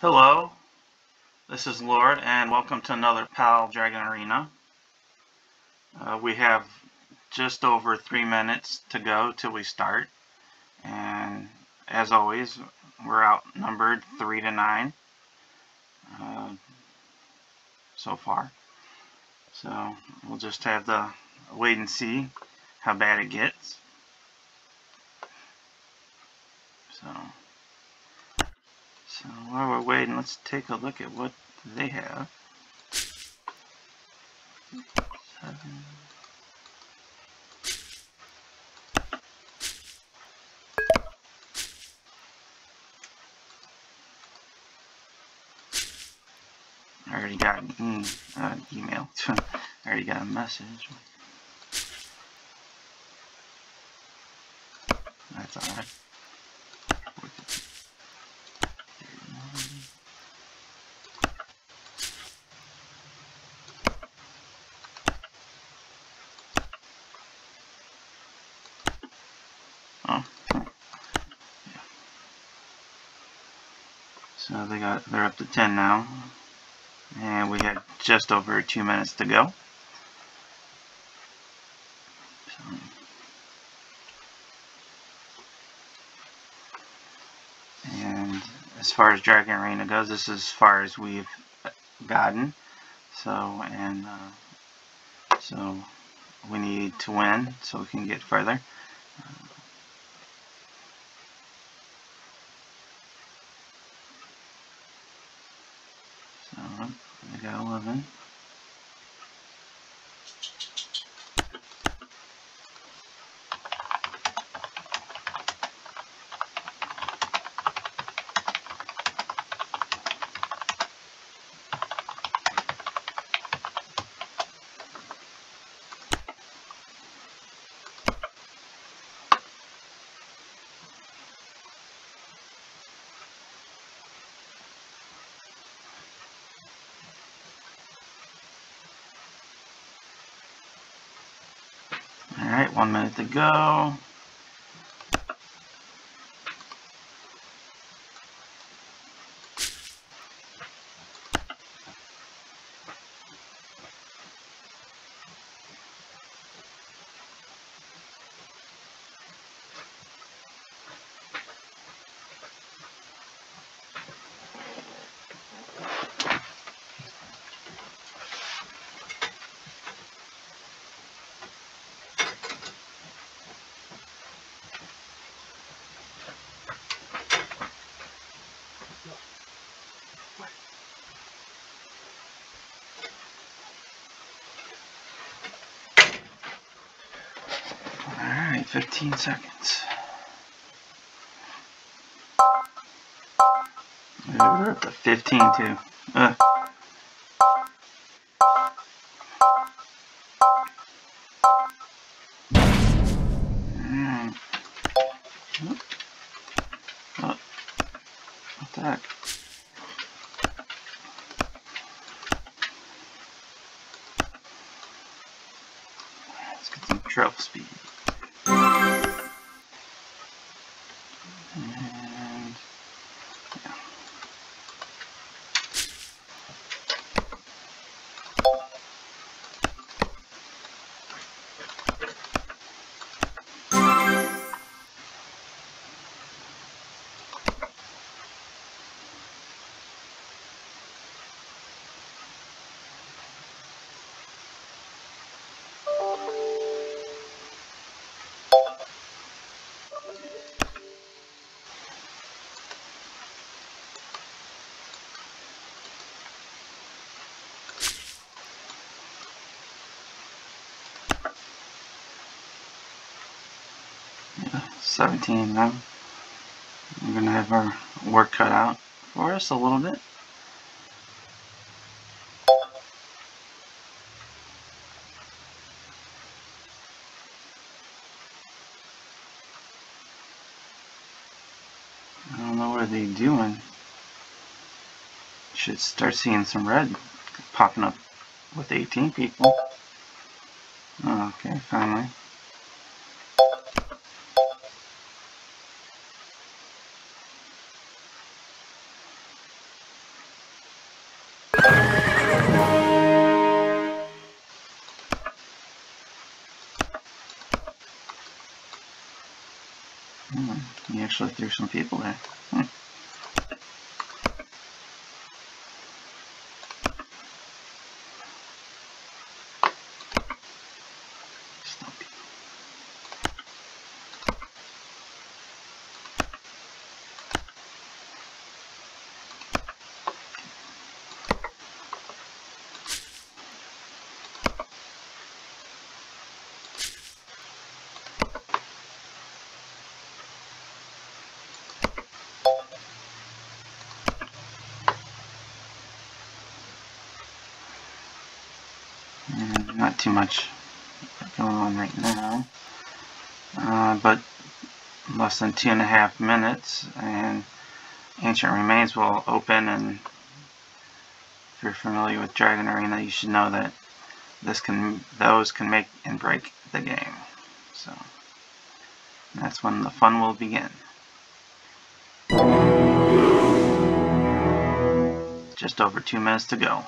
Hello, this is Lord and welcome to another PAL Dragon Arena. Uh, we have just over three minutes to go till we start and as always we're outnumbered three to nine uh, so far so we'll just have to wait and see how bad it gets so so while we're waiting, let's take a look at what they have. Seven. I already got an uh, email. I already got a message. That's alright. So they got they're up to 10 now. And we had just over two minutes to go. So, and as far as Dragon Arena goes, this is as far as we've gotten. So, and uh, so we need to win so we can get further. got 11. Alright, one minute to go. Alright, 15 seconds. We're up to 15 too. Uh. 17 now. We're going to have our work cut out for us a little bit. I don't know what are they doing. Should start seeing some red popping up with 18 people. Oh, okay, finally. Actually threw some people there. Hm. Hmm. not too much going on right now. Uh, but less than two and a half minutes and Ancient Remains will open and if you're familiar with Dragon Arena you should know that this can those can make and break the game. So that's when the fun will begin. Just over two minutes to go.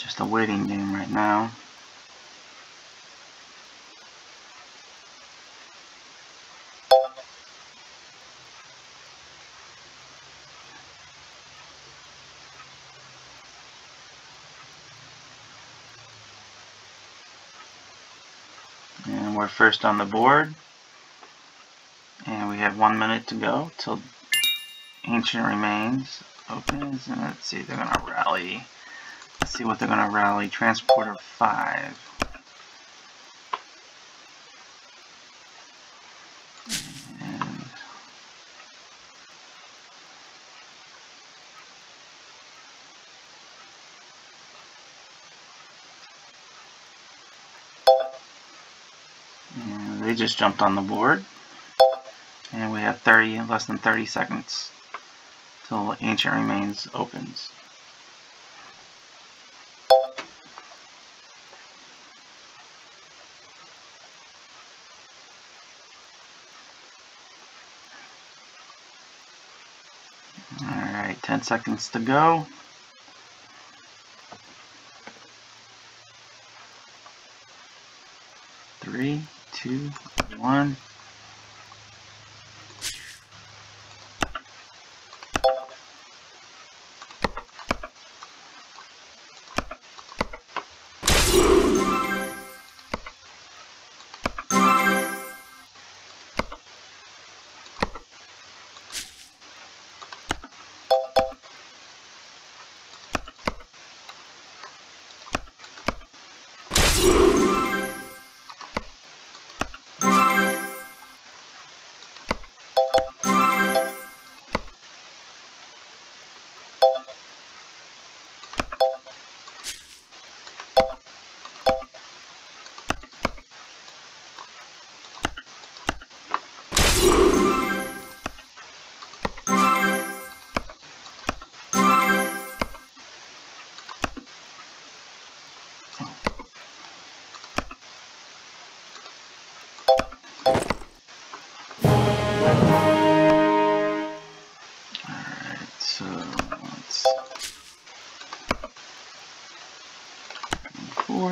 Just a waiting game right now. And we're first on the board. And we have one minute to go till Ancient Remains opens. And let's see, they're going to rally. See what they're going to rally. Transporter 5. And And they just jumped on the board. And we have 30, less than 30 seconds till Ancient Remains opens. Alright, 10 seconds to go. Three, two, one.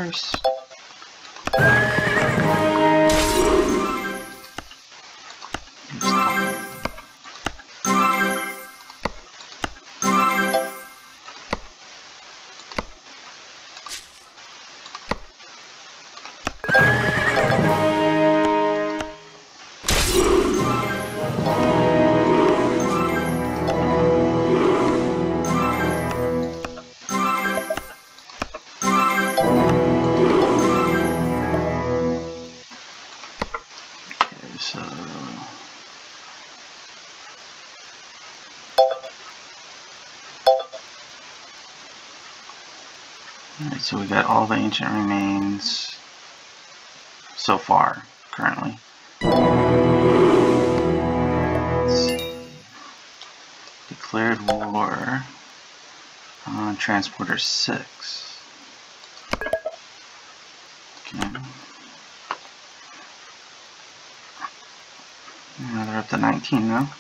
Course. So we got all the ancient remains so far, currently. Declared war on Transporter 6. Okay. Now they're up to 19 now.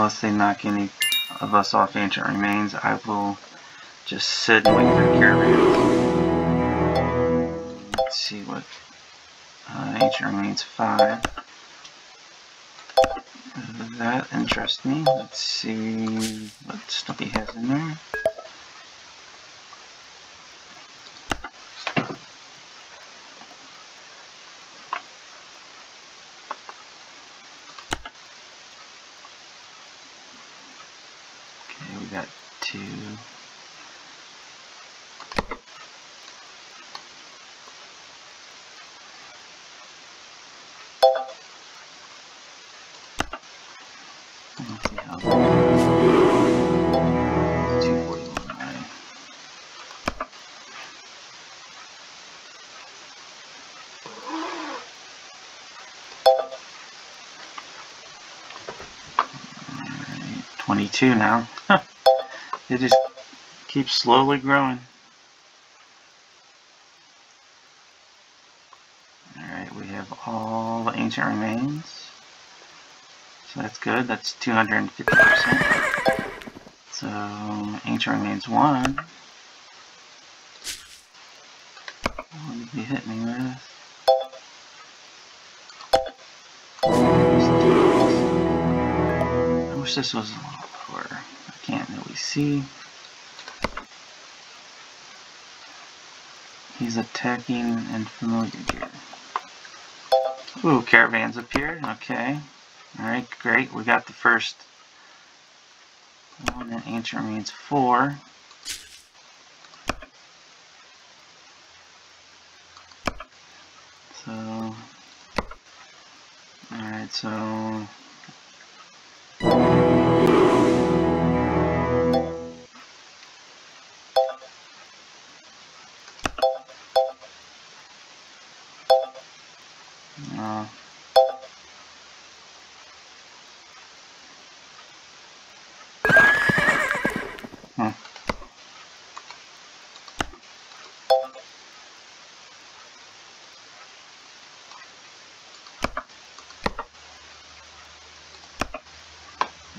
Unless they knock any of us off ancient remains, I will just sit and wait for caravans. Let's see what uh, ancient remains 5 that interests me. Let's see what he has in there. Okay, we got two. Let's 241, right? Alright, 22 now. it just keeps slowly growing. Alright, we have all the ancient remains. So that's good. That's 250%. So ancient remains one. What did he hit me with? I wish this was a little clearer. I can't really see. He's attacking and familiar gear. Ooh, caravans appeared. Okay. Alright, great. We got the first one and ancient remains four. So alright, so uh, Hmm.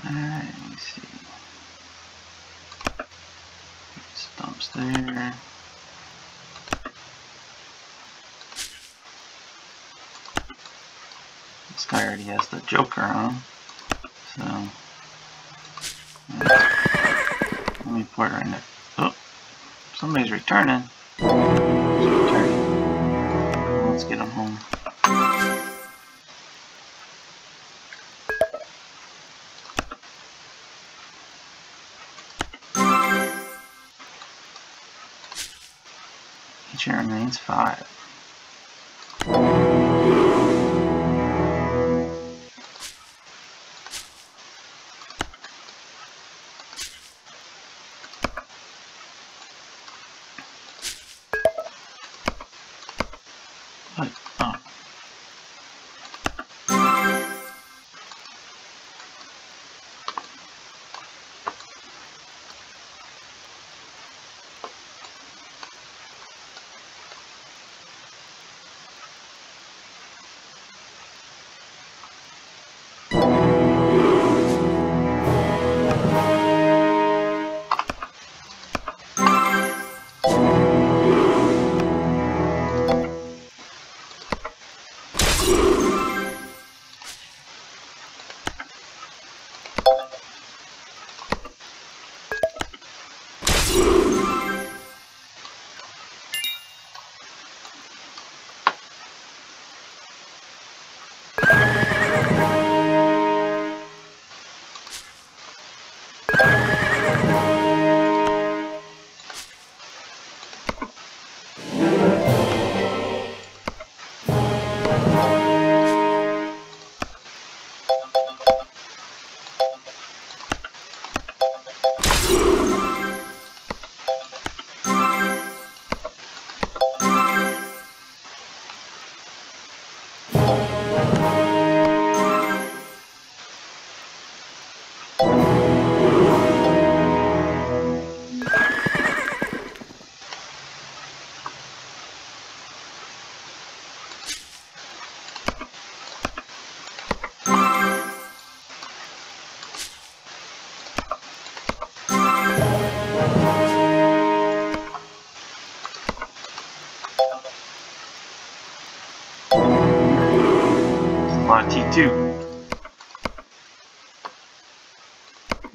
Alright, let me see. Stumps there. This guy already has the Joker on, so let me put her in there. Oh, somebody's. Returning? Let's get him home. Ancient T2.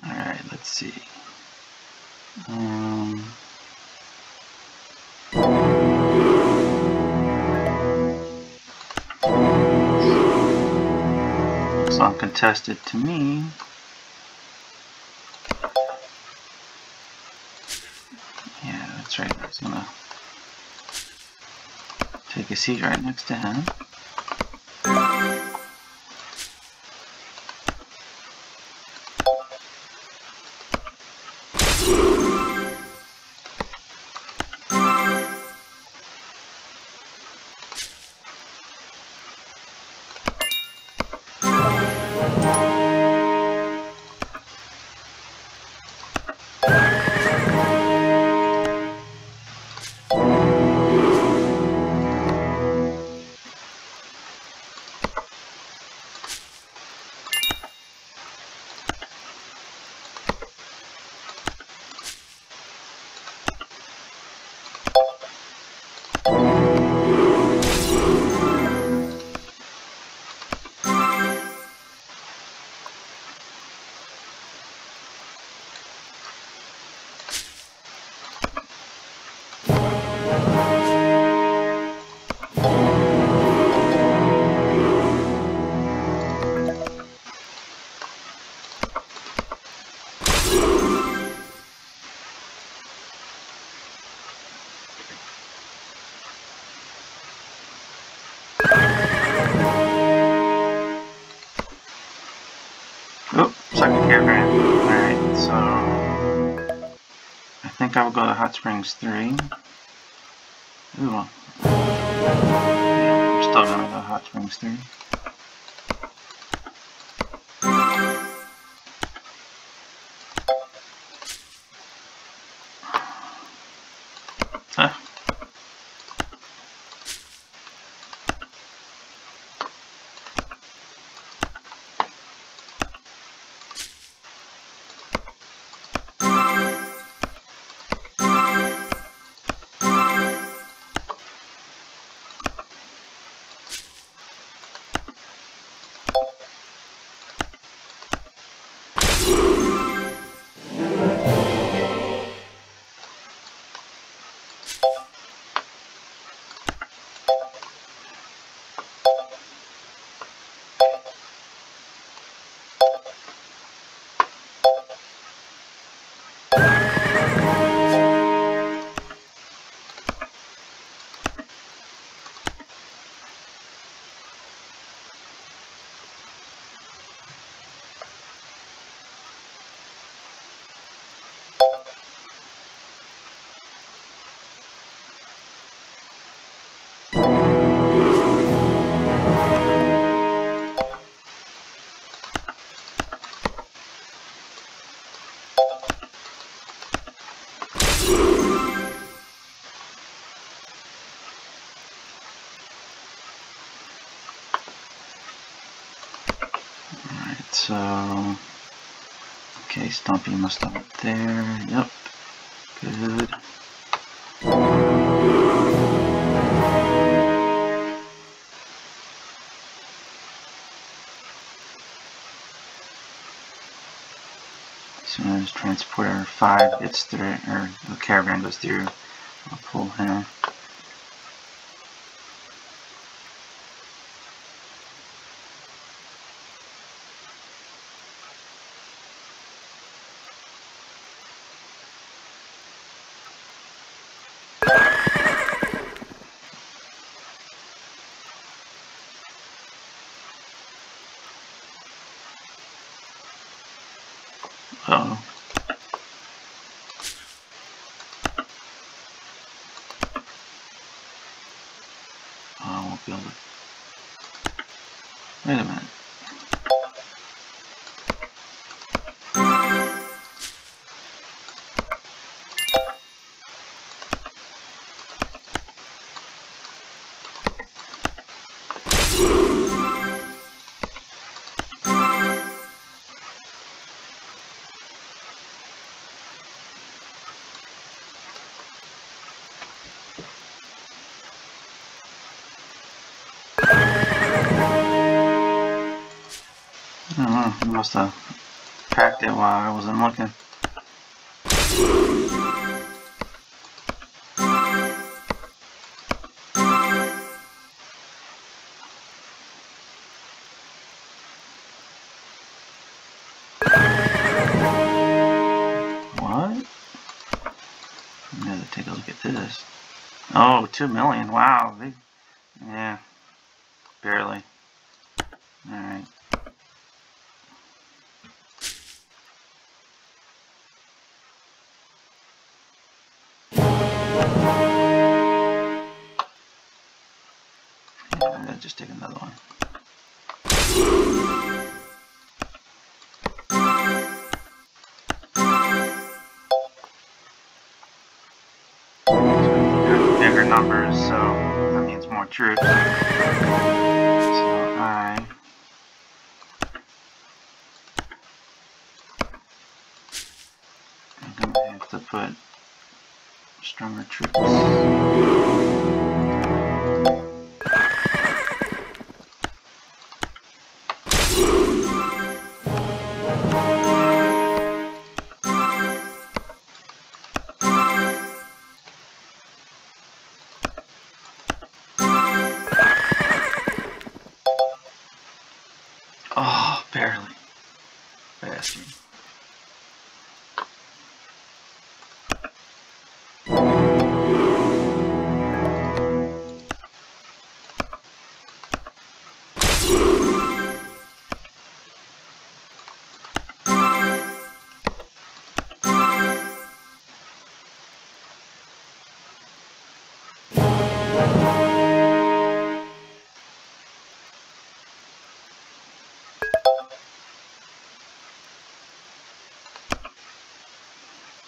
Alright, let's see. Um, looks uncontested to me. Yeah, that's right. I was gonna take a seat right next to him. Second caravan. Alright, so I think I will go to Hot Springs 3. Ooh. Yeah, I'm still gonna go to Hot Springs 3. So okay, Stumpy must have it there. Yep. Good. As soon as transporter five gets through or the caravan goes through, I'll pull him. Know, I must have packed it while I wasn't looking. What? I'm gonna take a look at this. Oh, two million. Wow. They,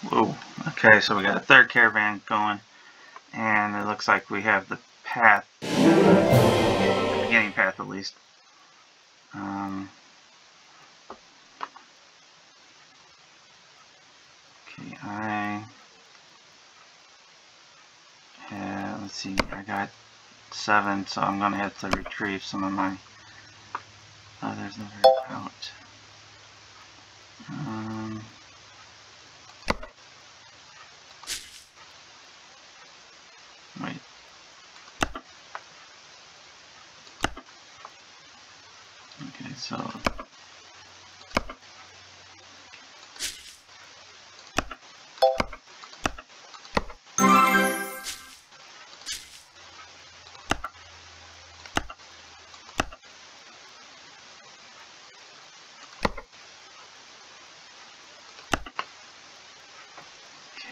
Whoa. Okay, so we got a third caravan going, and it looks like we have the path, the beginning path at least. Um, okay, I have, let's see, I got seven, so I'm going to have to retrieve some of my others that are out. Um, Wait. Okay, so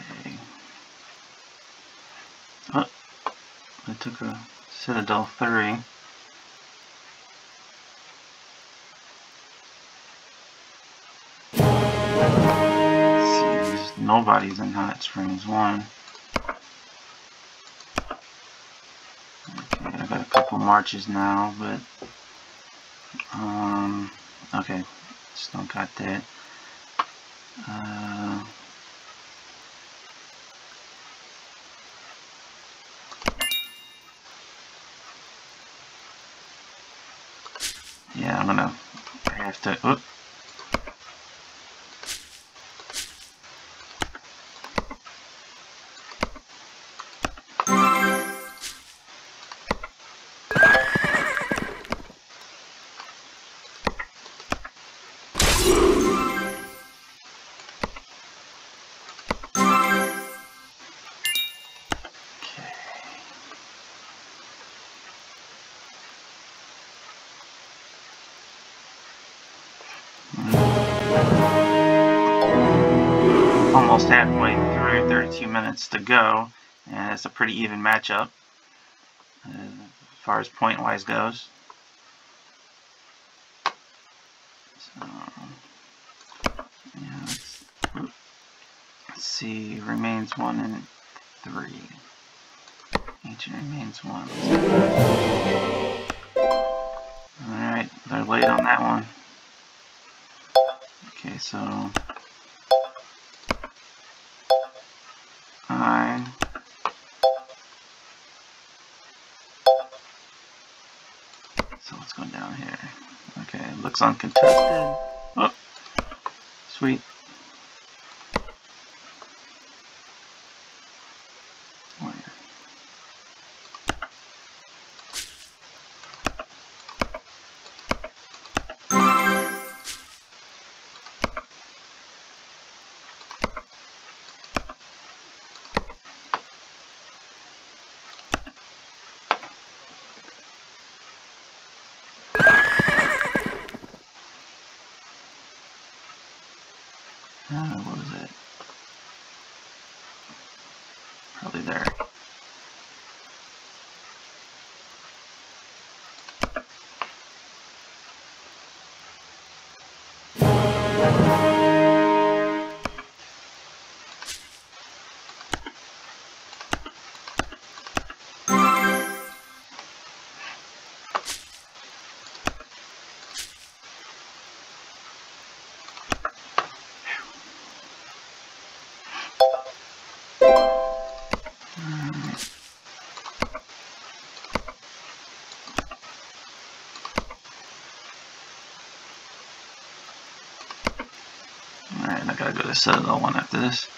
okay. Oh, I took a Citadel 3. Let's see, nobody's in Hot Springs 1. Okay, I got a couple marches now, but um, okay, still got that. Uh, yeah, I'm gonna I have to. Almost halfway through, 32 minutes to go, and it's a pretty even matchup as far as point-wise goes. So, yeah, let's, let's see, remains one and three. Ancient remains one. Alright, they're late on that one. Okay, so Looks uncontested. Oh, sweet. Uh, what was it? Gotta go to Citadel one after this.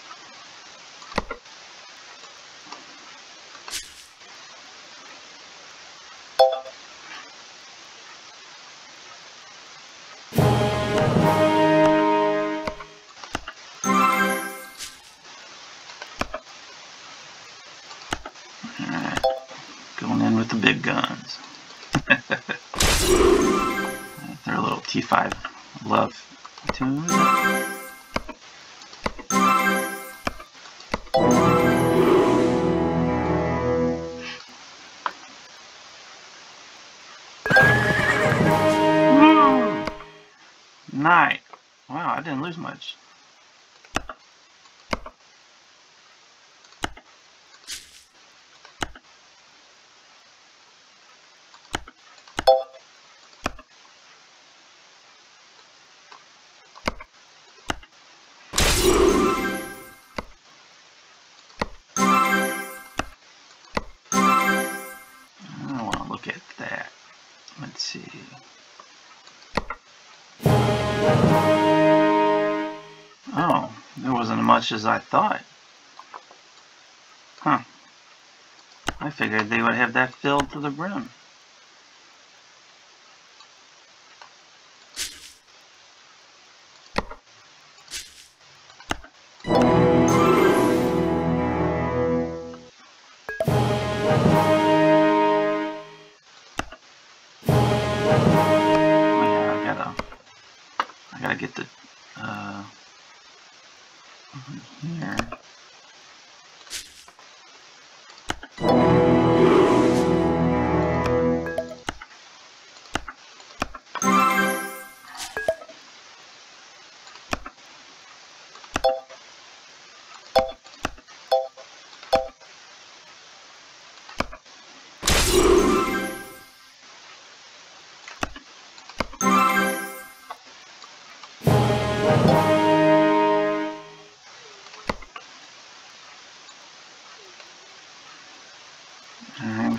Much as I thought. Huh. I figured they would have that filled to the brim.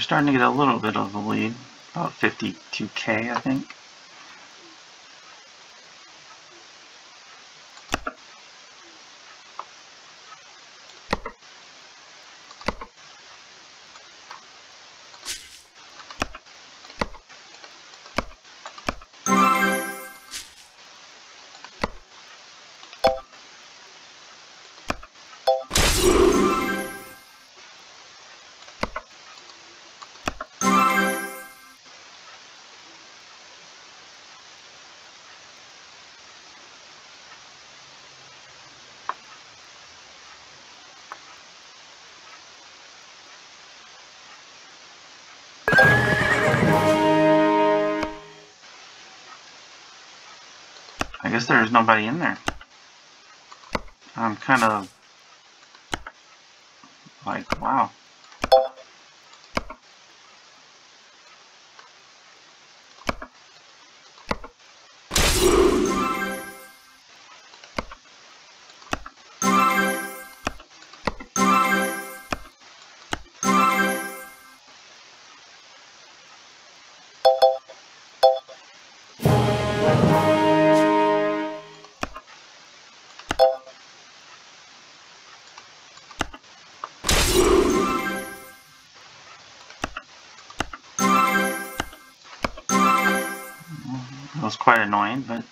Starting to get a little bit of a lead. About 52k, I think. Guess there's nobody in there. I'm kind of like, wow. It was quite annoying, but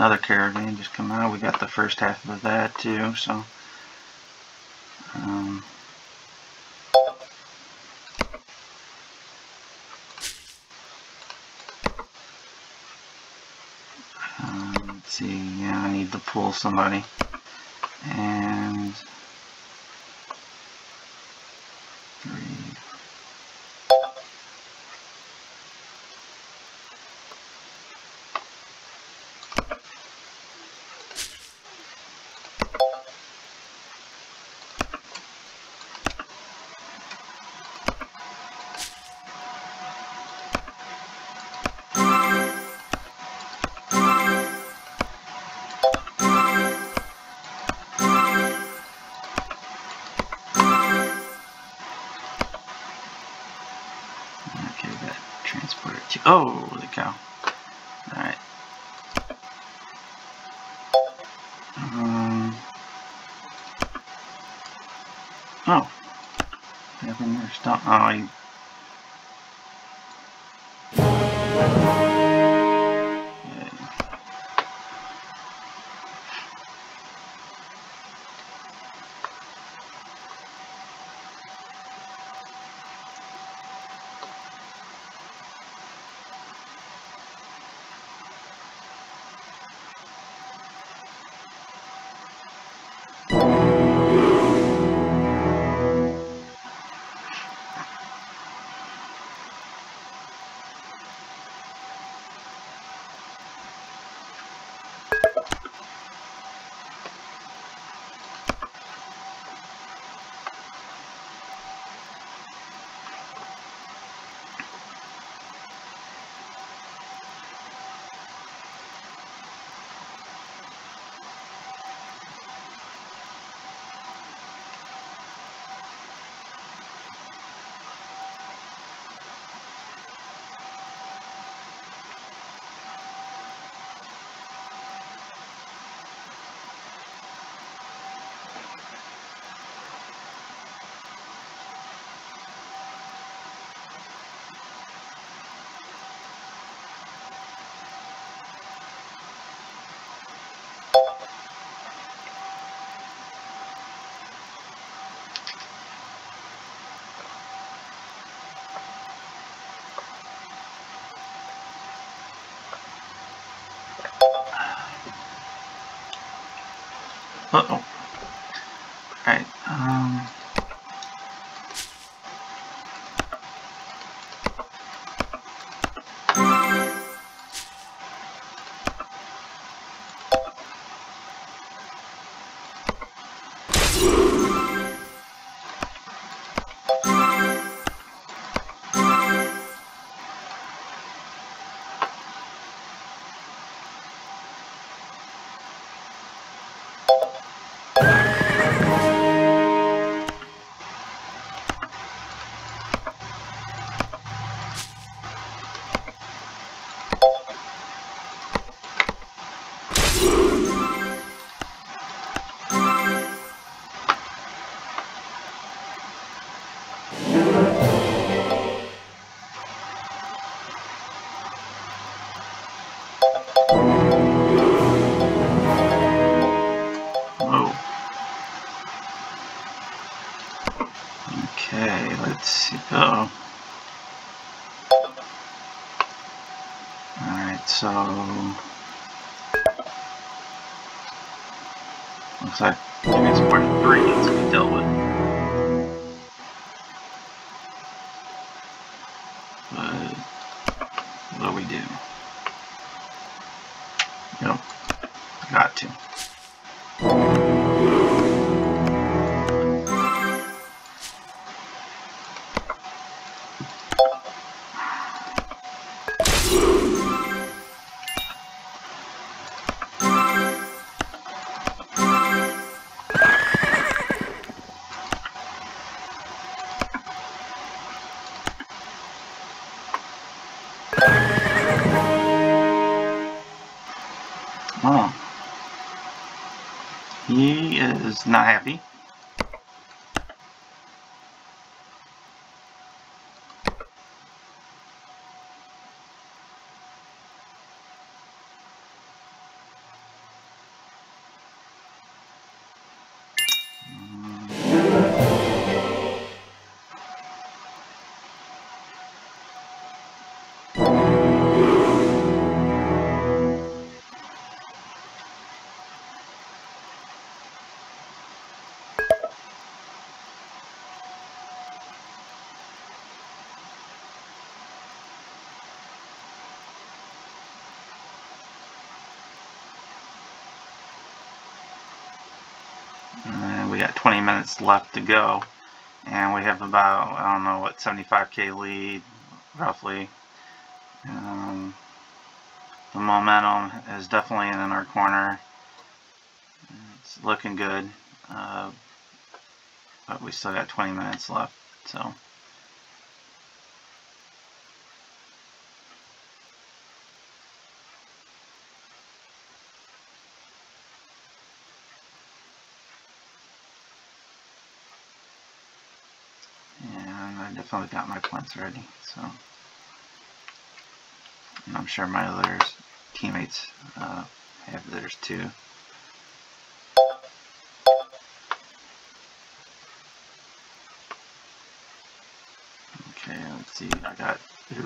another caravan just come out. We got the first half of that too, so. Um, um, let's see, yeah, I need to pull somebody. Oh, the cow. Alright. Um. Oh. Nothing there. Stop. Oh, I. maybe support three needs to be dealt with. Not happy. Minutes left to go. And we have about, I don't know what, 75k lead, roughly. Um, the momentum is definitely in our corner. It's looking good. Uh, but we still got 20 minutes left, so. probably got my points already, so. And I'm sure my other teammates uh, have theirs too. Okay, let's see, I got,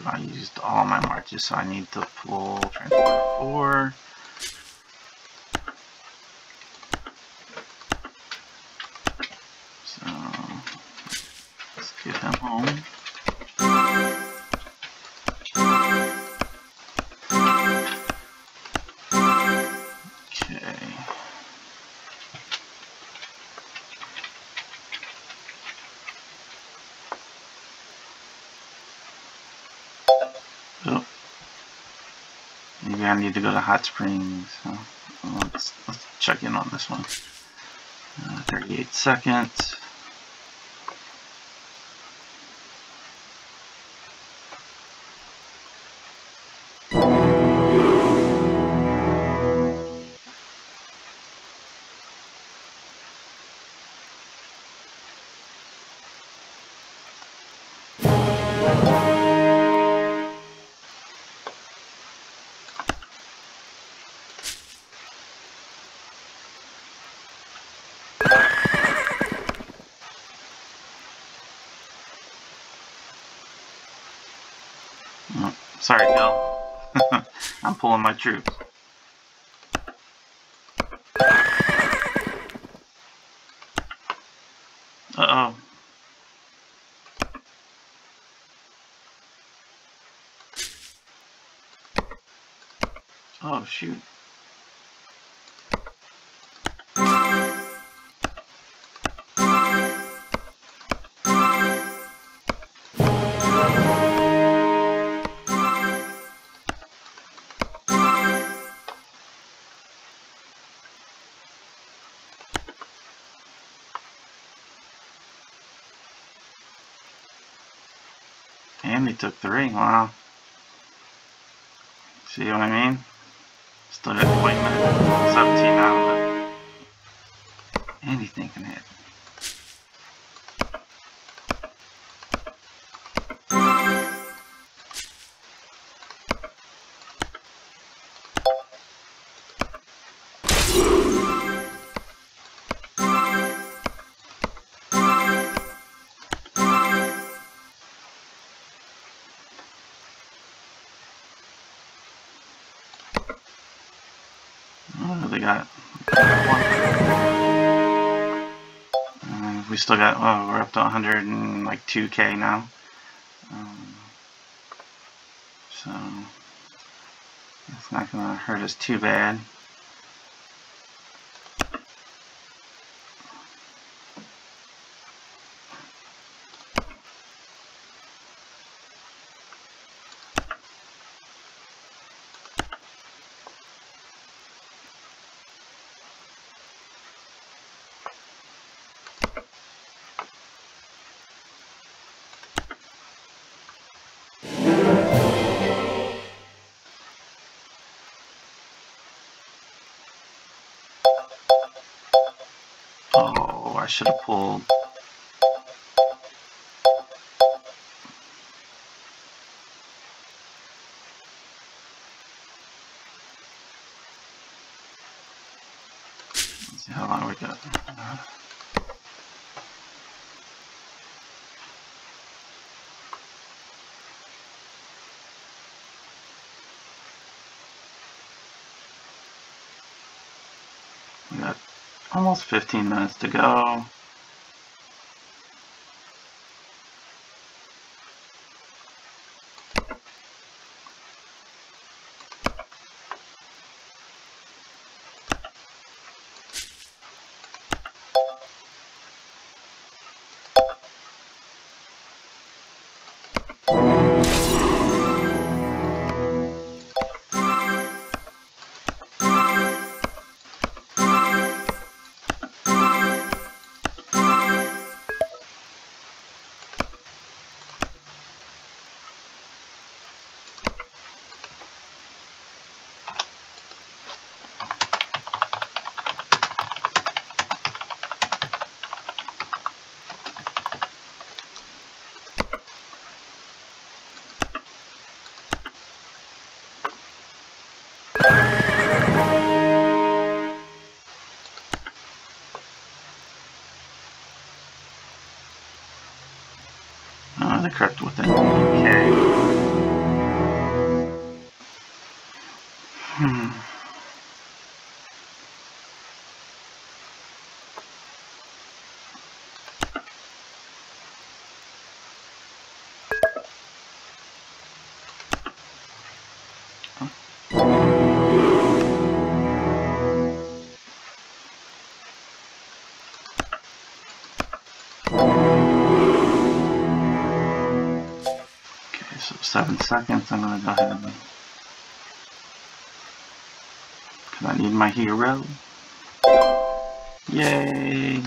I used all my marches, so I need to pull transport 4. I need to go to Hot Springs. So let's, let's check in on this one. Uh, 38 seconds. Sorry, Kel. I'm pulling my troops. Uh-oh. Oh, shoot. Took three. Wow. See what I mean? Still got 20 minutes. 17 now, but anything can happen. Oh, they got uh, we still got, oh, we're up to 102k now. Um, so, it's not going to hurt us too bad. I should have pulled. Let's see how long we got. We got almost 15 minutes to go. Correct within okay. Seconds. I'm gonna go ahead and because I need my hero. Yay!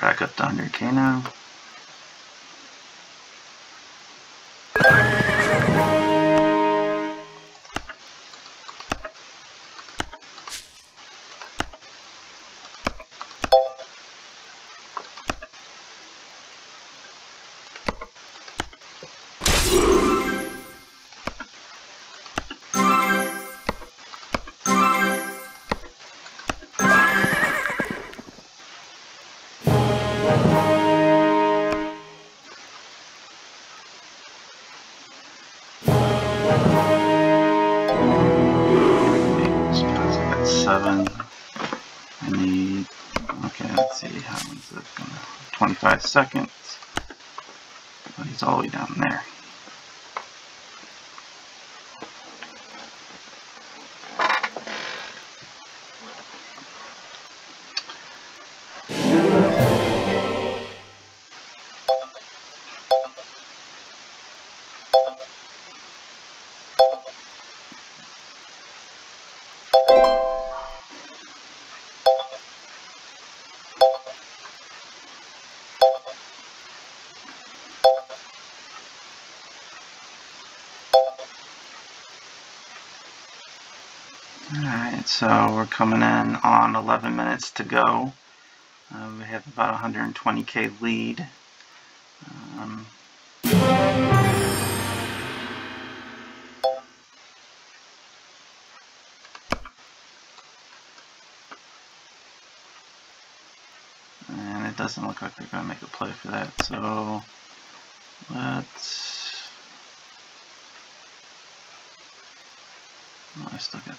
Back up to 100k now. Seconds. But he's all the way down there. Alright, so we're coming in on 11 minutes to go. Uh, we have about 120k lead. Um, and it doesn't look like they're going to make a play for that, so let's...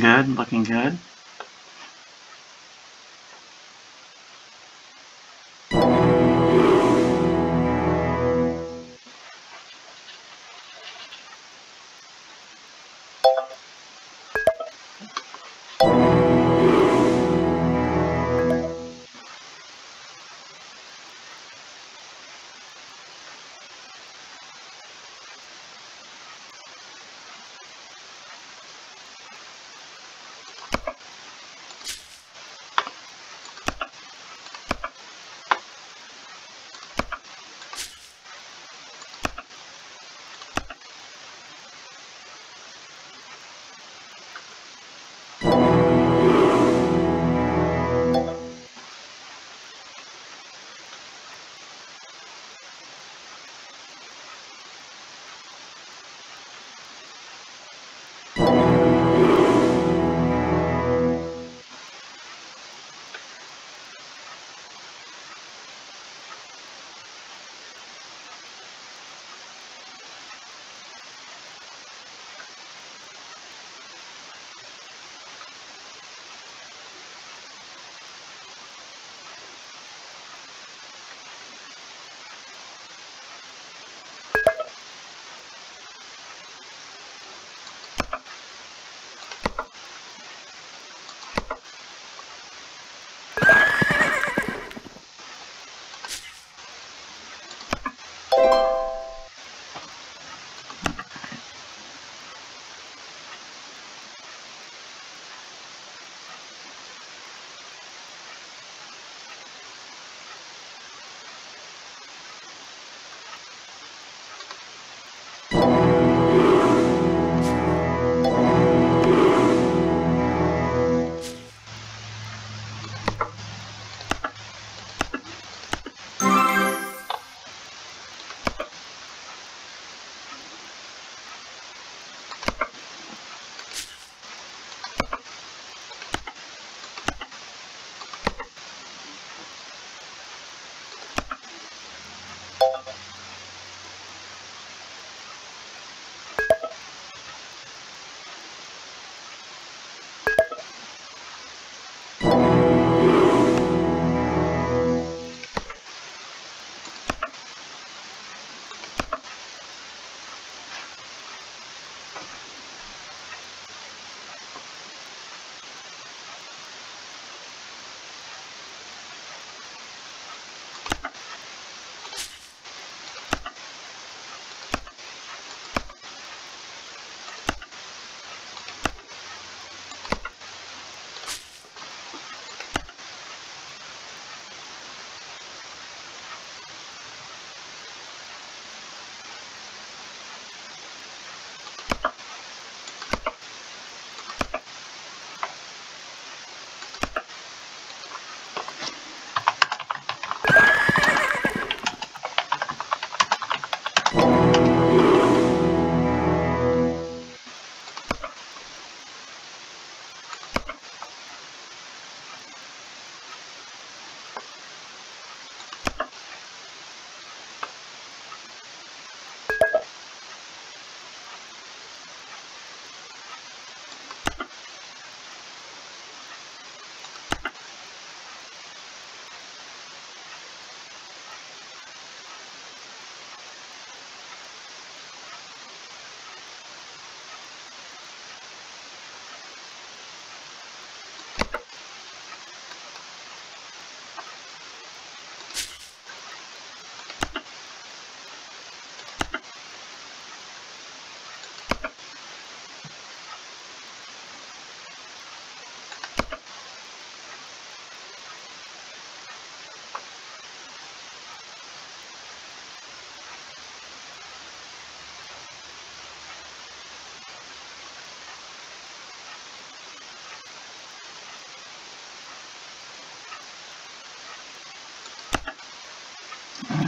Good, looking good.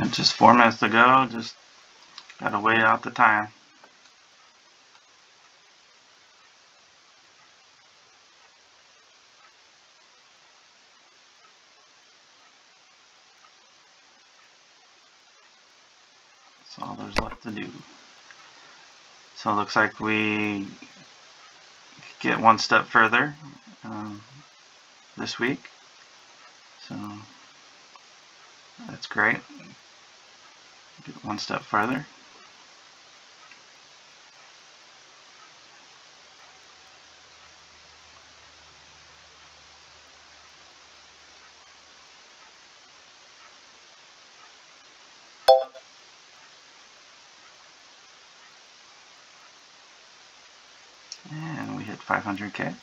And just four minutes to go. Just gotta wait out the time. That's all there's left to do. So it looks like we get one step further um, this week. So that's great. One step further. And we hit 500k.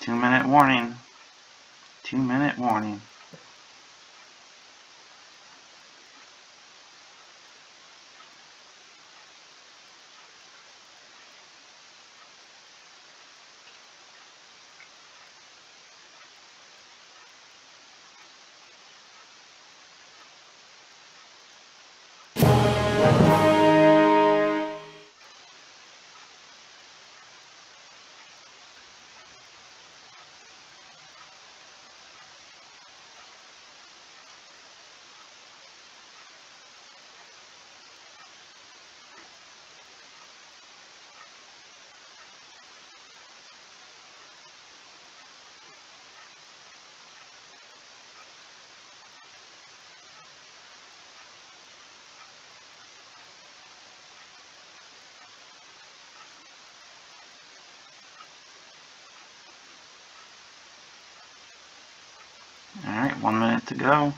Two minute warning. Two minute warning. Alright, one minute to go.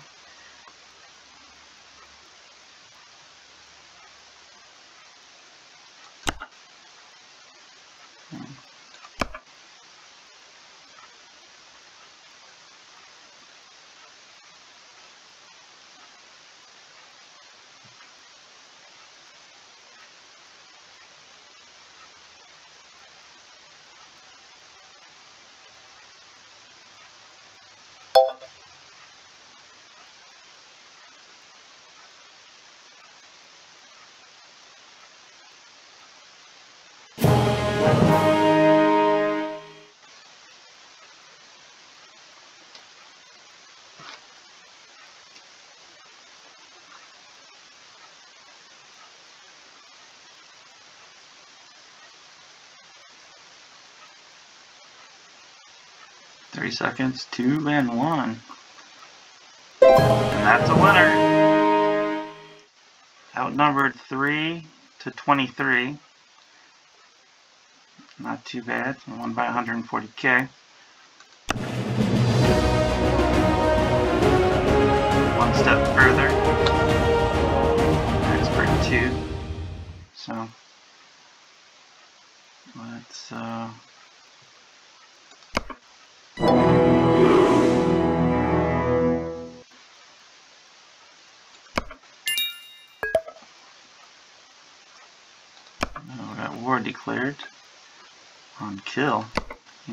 Three seconds, two and one. And that's a winner. Outnumbered three to 23. Not too bad. Won by 140k. One step further. Expert two. Declared on kill.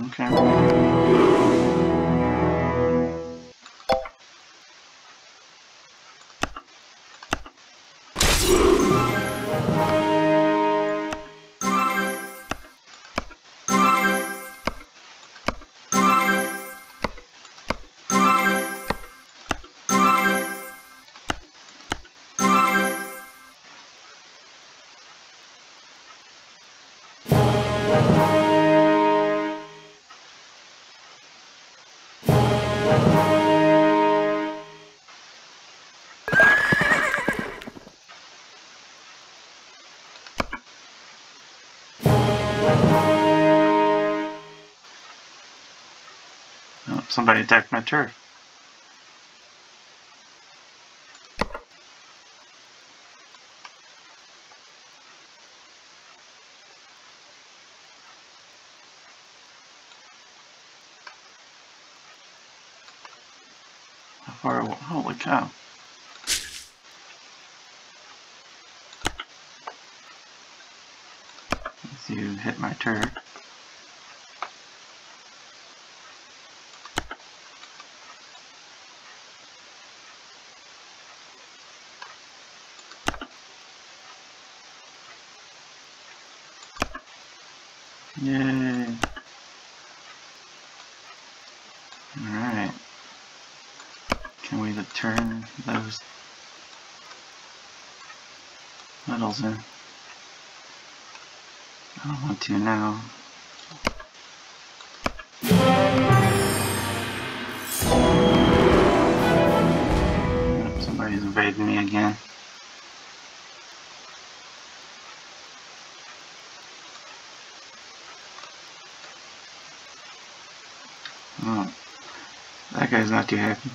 Okay. Somebody attacked my turf. How far? Holy cow! You hit my turret. Yay! Alright. Can we turn those metals in? I don't want to now. Somebody's invading me again. Oh, that guy's not too happy.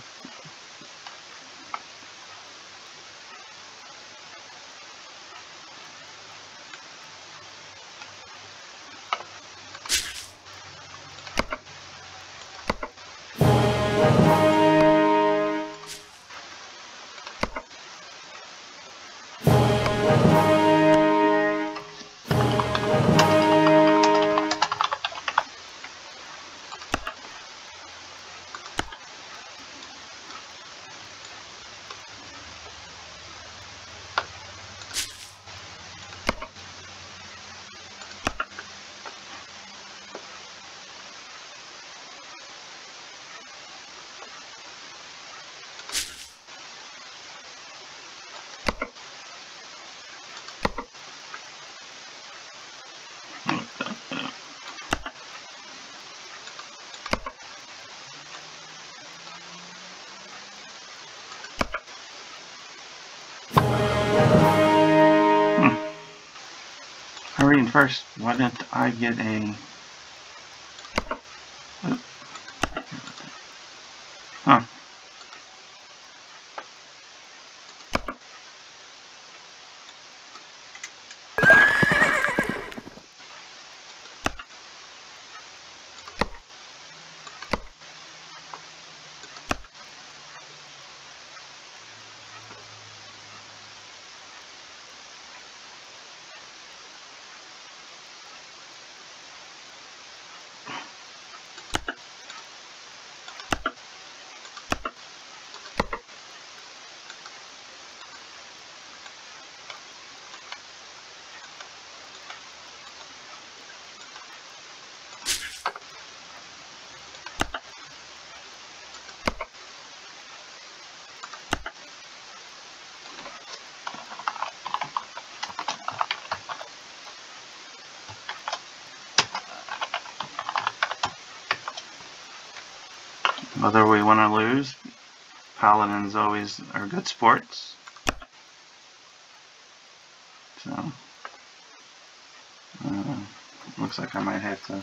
First. Why didn't I get a... Huh. Whether we win or lose, Paladins always are good sports. So, uh, looks like I might have to.